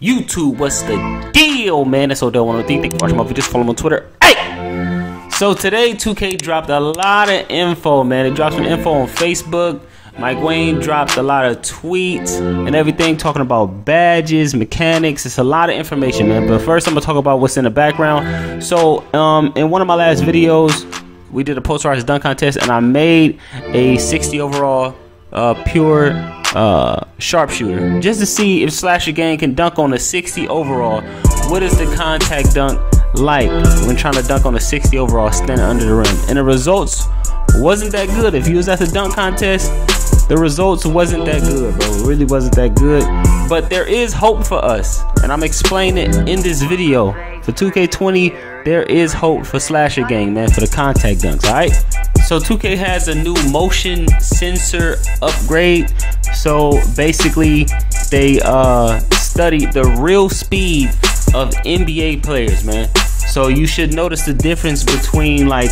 YouTube, what's the deal, man? That's to think. Thank you for watching my videos. Follow me on Twitter. Hey! So today, 2K dropped a lot of info, man. It dropped some info on Facebook. Mike Wang dropped a lot of tweets and everything talking about badges, mechanics. It's a lot of information, man. But first, I'm gonna talk about what's in the background. So, um, in one of my last videos, we did a posterized dunk contest, and I made a 60 overall uh, pure uh, sharpshooter just to see if Slasher Gang can dunk on a 60 overall. What is the contact dunk like when trying to dunk on a 60 overall standing under the rim? And the results wasn't that good. If you was at the dunk contest, the results wasn't that good, bro. It really wasn't that good. But there is hope for us, and I'm explaining it in this video. For 2K20, there is hope for Slasher Gang, man, for the contact dunks, alright? So 2K has a new motion sensor upgrade. So basically, they uh, study the real speed of NBA players, man. So you should notice the difference between like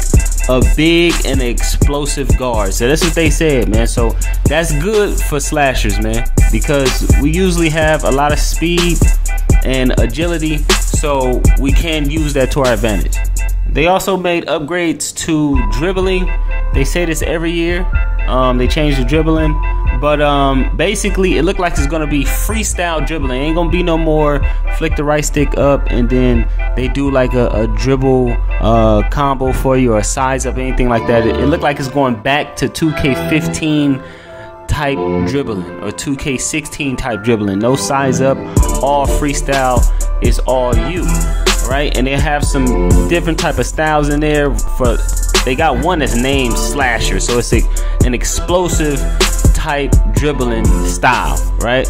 a big and explosive guard. So that's what they said, man. So that's good for slashers, man, because we usually have a lot of speed and agility, so we can use that to our advantage. They also made upgrades to dribbling. They say this every year. Um, they changed the dribbling, but um, basically it looked like it's gonna be freestyle dribbling. Ain't gonna be no more flick the right stick up and then they do like a, a dribble uh, combo for you or a size up anything like that. It, it looked like it's going back to 2K15 type dribbling or 2K16 type dribbling. No size up, all freestyle is all you, right? And they have some different type of styles in there. For they got one that's named Slasher, so it's a, an explosive type dribbling style, right?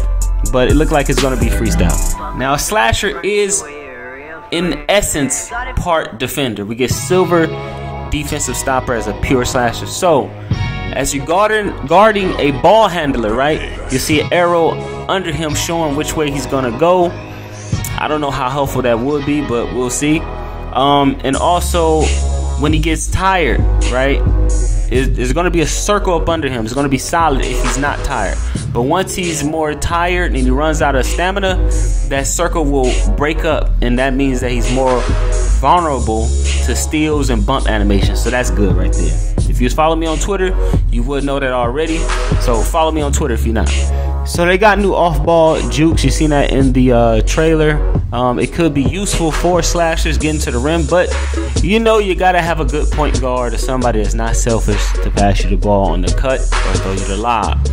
But it looked like it's gonna be freestyle. Now, Slasher is in essence part defender. We get silver defensive stopper as a pure slasher. So as you're guarding, guarding a ball handler, right? You see an arrow under him showing which way he's gonna go. I don't know how helpful that would be, but we'll see. Um, and also, when he gets tired, right? There's going to be a circle up under him. It's going to be solid if he's not tired. But once he's more tired and he runs out of stamina, that circle will break up, and that means that he's more vulnerable to steals and bump animations. So that's good right there. If you follow me on Twitter, you would know that already. So follow me on Twitter if you're not. So they got new off-ball jukes. You seen that in the uh, trailer. Um, it could be useful for slashers getting to the rim, but you know you gotta have a good point guard or somebody that's not selfish to pass you the ball on the cut or throw you the lob.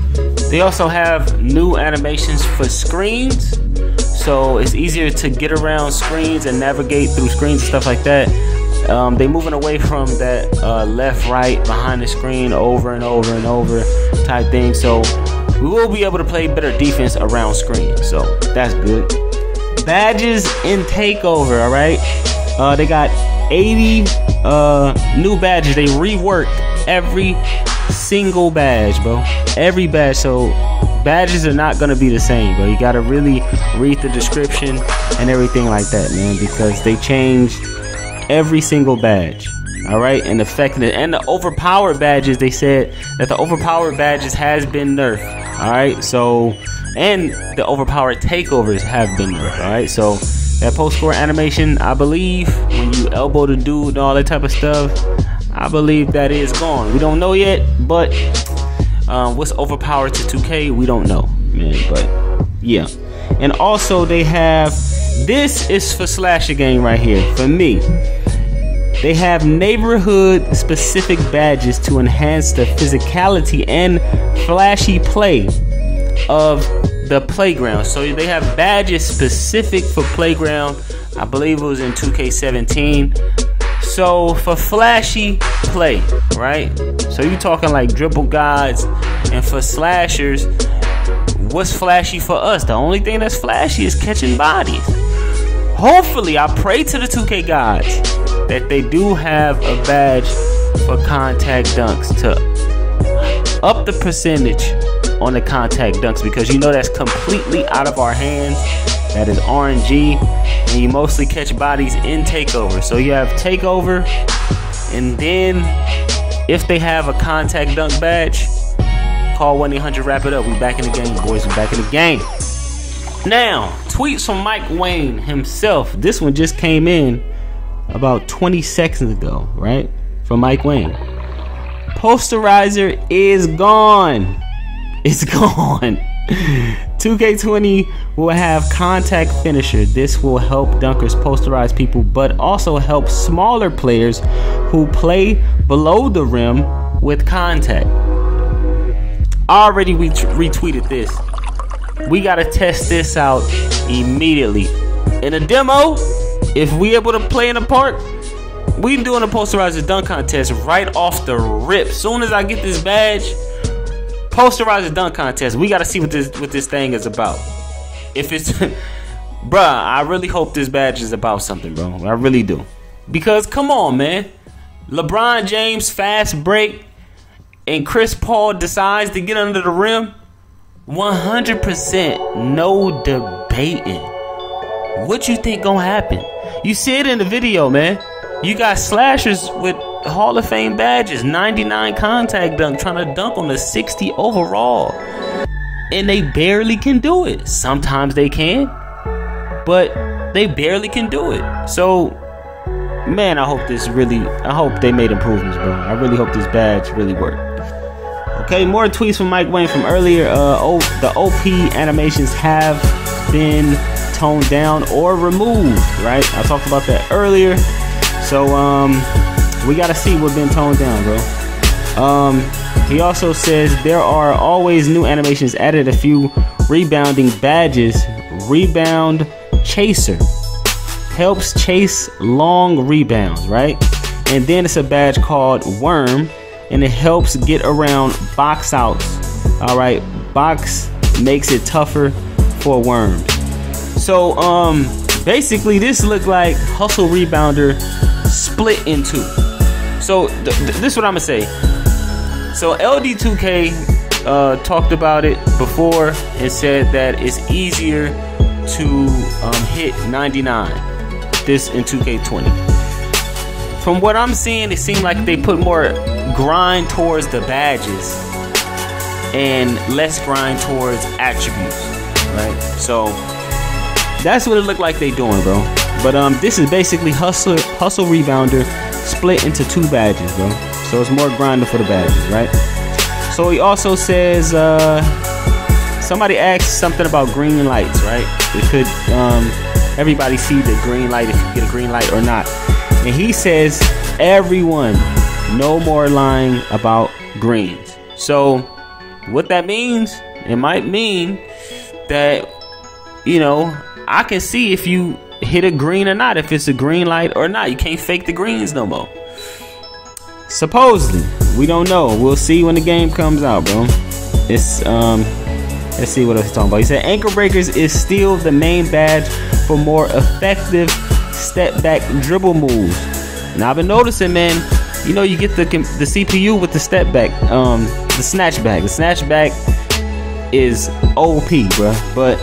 They also have new animations for screens, so it's easier to get around screens and navigate through screens and stuff like that. Um, they moving away from that uh, left, right, behind the screen, over and over and over type thing. So we will be able to play better defense around screens. So that's good. Badges in Takeover, all right. Uh, they got 80 uh, new badges. They reworked every single badge, bro. Every badge. So badges are not gonna be the same, bro. You gotta really read the description and everything like that, man, because they changed every single badge. All right, and affecting it, and the overpowered badges. They said that the overpowered badges has been nerfed. All right, so and the overpowered takeovers have been nerfed. All right, so that post score animation, I believe, when you elbow the dude and all that type of stuff, I believe that is gone. We don't know yet, but um, what's overpowered to 2K, we don't know, man. But yeah, and also they have this is for slasher game right here for me. They have neighborhood specific badges to enhance the physicality and flashy play of the playground. So they have badges specific for playground. I believe it was in 2K17. So for flashy play, right? So you're talking like dribble guides and for slashers, what's flashy for us? The only thing that's flashy is catching bodies. Hopefully, I pray to the 2K gods that they do have a badge for contact dunks to up the percentage on the contact dunks because you know that's completely out of our hands. That is RNG, and you mostly catch bodies in takeover. So you have takeover, and then if they have a contact dunk badge, call 1 800 wrap it up. We back in the game, boys. We back in the game. Now, tweets from Mike Wang himself. This one just came in about 20 seconds ago, right? From Mike Wang. Posterizer is gone. It's gone. 2K20 will have contact finisher. This will help dunkers posterize people, but also help smaller players who play below the rim with contact. Already we retweeted this. We gotta test this out immediately. In a demo, if we able to play in the park, we doing a posterizer dunk contest right off the rip. Soon as I get this badge, posterizer dunk contest. We gotta see what this what this thing is about. If it's bruh, I really hope this badge is about something, bro. I really do. Because come on, man. LeBron James fast break and Chris Paul decides to get under the rim. 100% no debating. What you think gonna happen? You see it in the video, man. You got slashers with Hall of Fame badges, 99 contact dunk, trying to dunk on the 60 overall. And they barely can do it. Sometimes they can, but they barely can do it. So, man, I hope this really, I hope they made improvements, bro. I really hope this badge really worked. Okay, more tweets from Mike Wang from earlier. Uh, oh, the OP animations have been toned down or removed, right? I talked about that earlier. So, um, we gotta see what's been toned down, bro. Um, he also says there are always new animations added. A few rebounding badges. Rebound chaser helps chase long rebounds, right? And then it's a badge called worm and it helps get around box outs. All right, box makes it tougher for worms. So um, basically, this looked like hustle rebounder split in two. So th- th- this is what I'm gonna say. So LD2K uh, talked about it before and said that it's easier to um, hit 99 this in 2K20 from what I'm seeing, it seemed like they put more grind towards the badges and less grind towards attributes, right? So that's what it looked like they doing, bro. But um, this is basically hustle, hustle rebounder split into two badges, bro. So it's more grinding for the badges, right? So he also says, uh, somebody asked something about green lights, right? It could um, everybody see the green light if you get a green light or not. And he says, everyone, no more lying about greens. So, what that means, it might mean that, you know, I can see if you hit a green or not, if it's a green light or not. You can't fake the greens no more. Supposedly, we don't know. We'll see when the game comes out, bro. It's um let's see what else he's talking about. He said Ankle Breakers is still the main badge for more effective step back dribble moves. Now I've been noticing, man. You know, you get the the CPU with the step back, um, the snatch back. The snatch back is OP, bro. But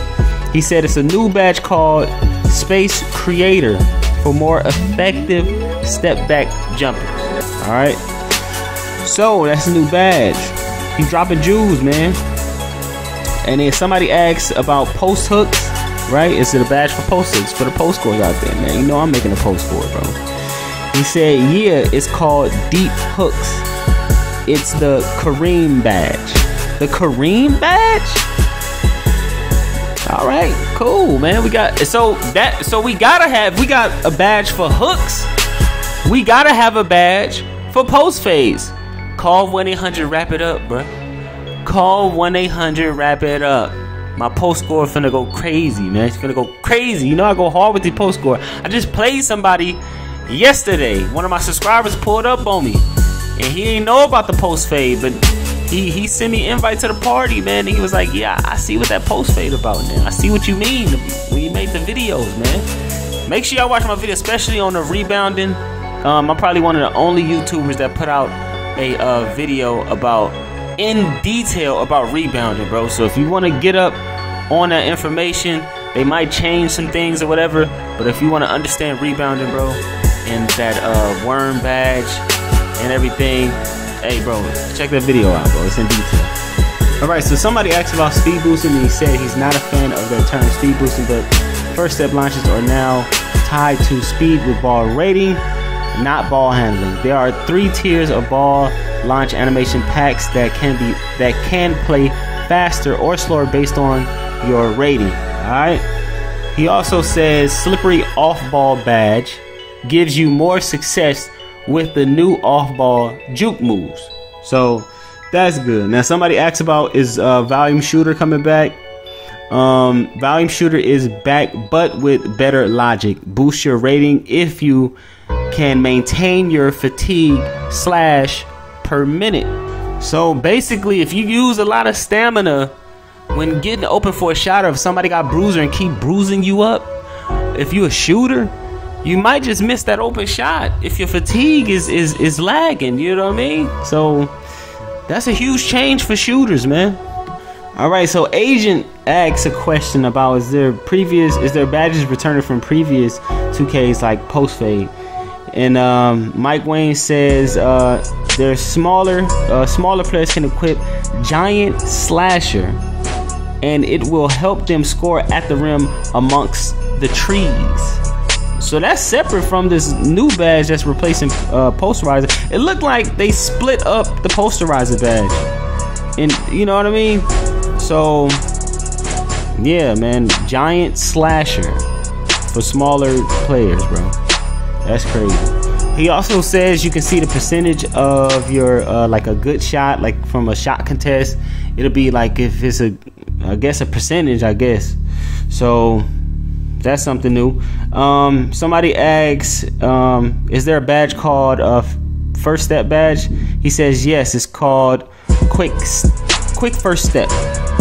he said it's a new badge called Space Creator for more effective step back jumpers. All right. So that's a new badge. He's dropping jewels, man. And then somebody asks about post hooks right? Is it a badge for posters for the post scores out there, man? You know I'm making a post score, bro. He said, yeah, it's called Deep Hooks. It's the Kareem badge. The Kareem badge? All right, cool, man. We got so that so we gotta have we got a badge for hooks. We gotta have a badge for post fade. Call 1 800 wrap it up, bro. Call 1 800 wrap it up. My post score finna go crazy, man. It's gonna go crazy. You know I go hard with the post score. I just played somebody yesterday. One of my subscribers pulled up on me. And he didn't know about the post fade, but he he sent me invite to the party, man. And he was like, Yeah, I see what that post fade about, man. I see what you mean when you made the videos, man. Make sure y'all watch my video, especially on the rebounding. Um, I'm probably one of the only YouTubers that put out a uh, video about in detail about rebounding, bro. So if you want to get up on that information, they might change some things or whatever. But if you want to understand rebounding, bro, and that uh, worm badge and everything, hey, bro, check that video out, bro. It's in detail. All right, so somebody asked about speed boosting, and he said he's not a fan of the term speed boosting, but first step launches are now tied to speed with ball rating, not ball handling. There are three tiers of ball launch animation packs that can be that can play faster or slower based on your rating. All right. He also says slippery off ball badge gives you more success with the new off ball juke moves. So that's good. Now somebody asked about is uh, volume shooter coming back. Um, volume shooter is back, but with better logic. Boost your rating if you can maintain your fatigue slash per minute. So basically, if you use a lot of stamina when getting open for a shot, or if somebody got bruiser and keep bruising you up, if you a shooter, you might just miss that open shot if your fatigue is is is lagging. You know what I mean? So that's a huge change for shooters, man. All right, so Agent asks a question about is there previous is there badges returning from previous 2Ks like post fade, and um, Mike Wang says uh, there's smaller uh, smaller players can equip giant slasher, and it will help them score at the rim amongst the trees. So that's separate from this new badge that's replacing uh, Posterizer. It looked like they split up the Posterizer badge, and you know what I mean. So yeah, man, giant slasher for smaller players, bro. That's crazy. He also says you can see the percentage of your uh, like a good shot, like from a shot contest. It'll be like if it's a, I guess a percentage, I guess. So that's something new. Um, somebody asks, um, is there a badge called a uh, first step badge? He says yes. It's called quick, quick first step,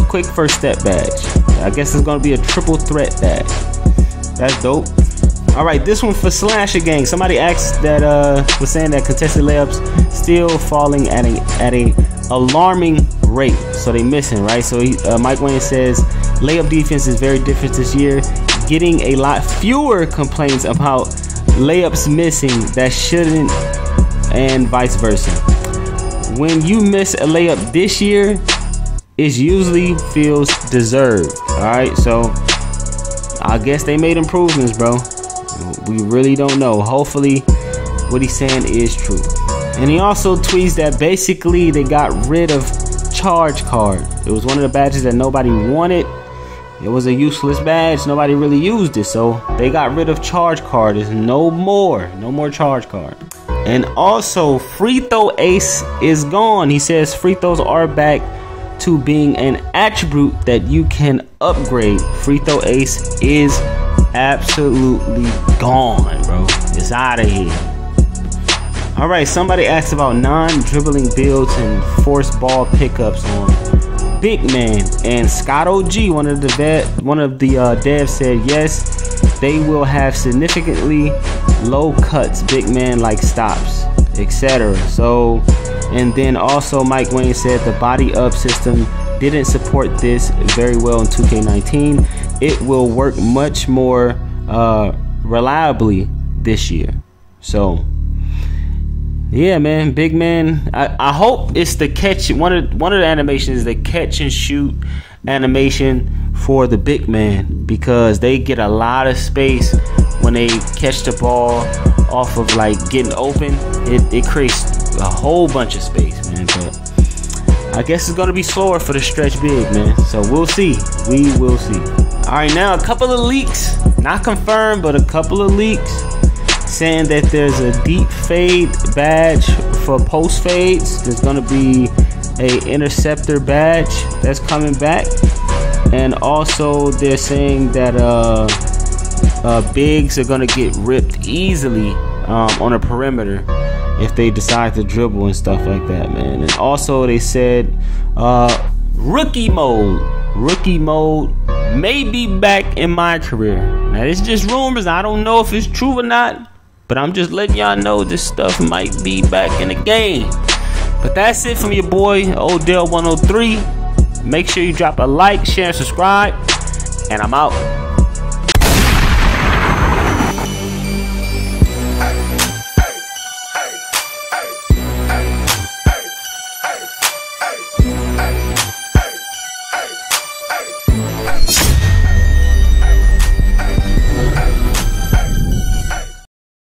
quick first step badge. I guess it's gonna be a triple threat badge. That's dope. All right, this one for Slasher Gang. Somebody asked that uh was saying that contested layups still falling at a at a alarming rate. So they missing right. So he, uh, Mike Wang says layup defense is very different this year getting a lot fewer complaints about layups missing that shouldn't and vice versa. When you miss a layup this year, it usually feels deserved. Alright, so I guess they made improvements, bro. We really don't know. Hopefully, what he's saying is true. And he also tweets that basically they got rid of charge card. It was one of the badges that nobody wanted it was a useless badge. Nobody really used it. So they got rid of charge card. There's no more. No more charge card. And also, free throw ace is gone. He says free throws are back to being an attribute that you can upgrade. Free throw ace is absolutely gone, bro. It's out of here. All right, somebody asked about non-dribbling builds and forced ball pickups on big man. And Scott OG, one of the vet, one of the uh, devs, said yes, they will have significantly low cuts, big man like stops, etc. So, and then also Mike Wang said the body up system didn't support this very well in 2K19. It will work much more uh, reliably this year. So yeah, man, big man. I, I hope it's the catch. One of one of the animations is the catch and shoot animation for the big man because they get a lot of space when they catch the ball off of like getting open. It, it creates a whole bunch of space, man. But I guess it's gonna be slower for the stretch big, man. So we'll see. We will see. All right, now a couple of leaks, not confirmed, but a couple of leaks saying that there's a deep fade badge for post fades. There's gonna be a interceptor badge that's coming back, and also they're saying that uh, uh, bigs are gonna get ripped easily um, on a perimeter if they decide to dribble and stuff like that, man. And also they said uh, rookie mode, rookie mode may be back in my career. Now it's just rumors. I don't know if it's true or not. But I'm just letting y'all know this stuff might be back in the game. But that's it from your boy Odell103. Make sure you drop a like, share, and subscribe. And I'm out.